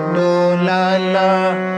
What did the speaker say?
no, la, la.